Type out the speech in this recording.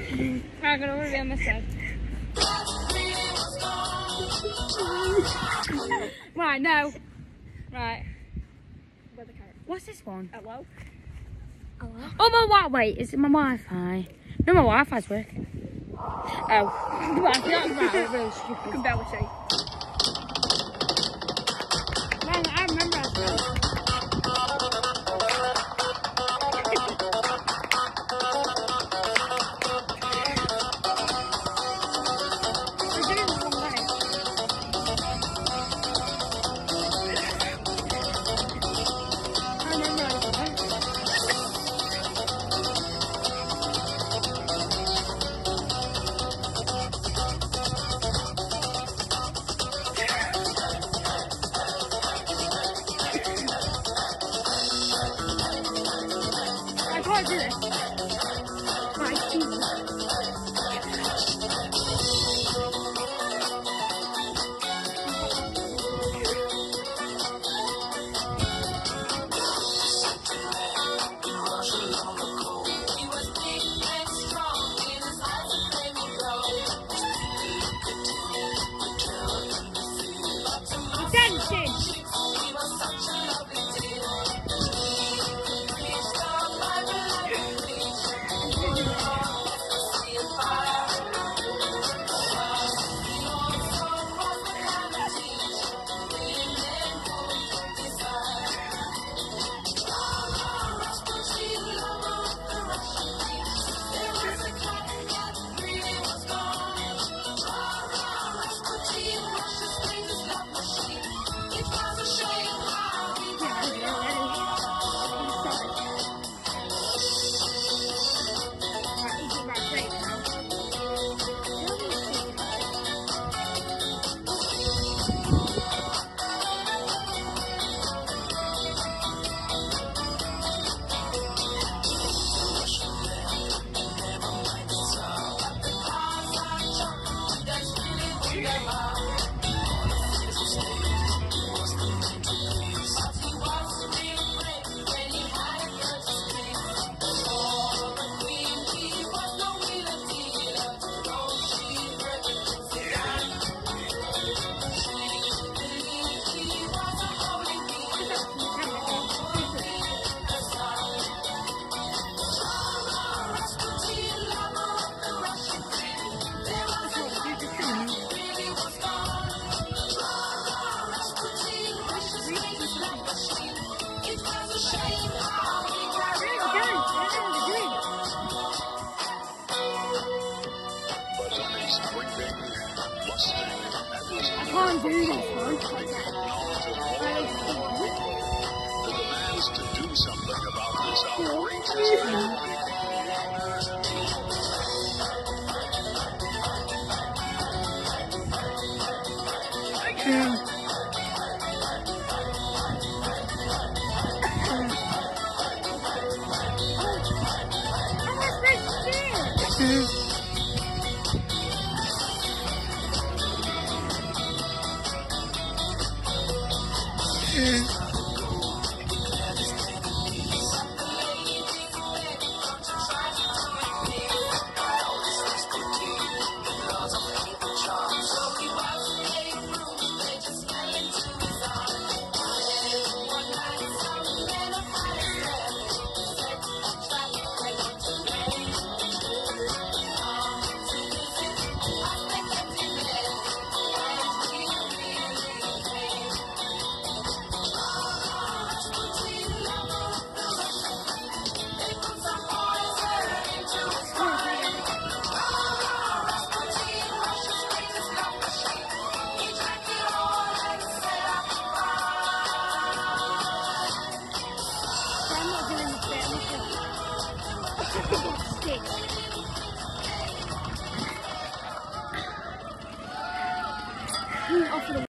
I'm gonna be on this side. right, no. Right. Where the carrot? What's this one? Hello? Hello? Oh, my Wi Wait, is it my Wi-Fi? No, my Wi-Fi's working. Oh. Right, that's right. Really I stupid. can barely see. Man, can't do this. Jesus. But a squinting, lusting, endless one. the demands to do something about this outrageous behavior. I'm É. this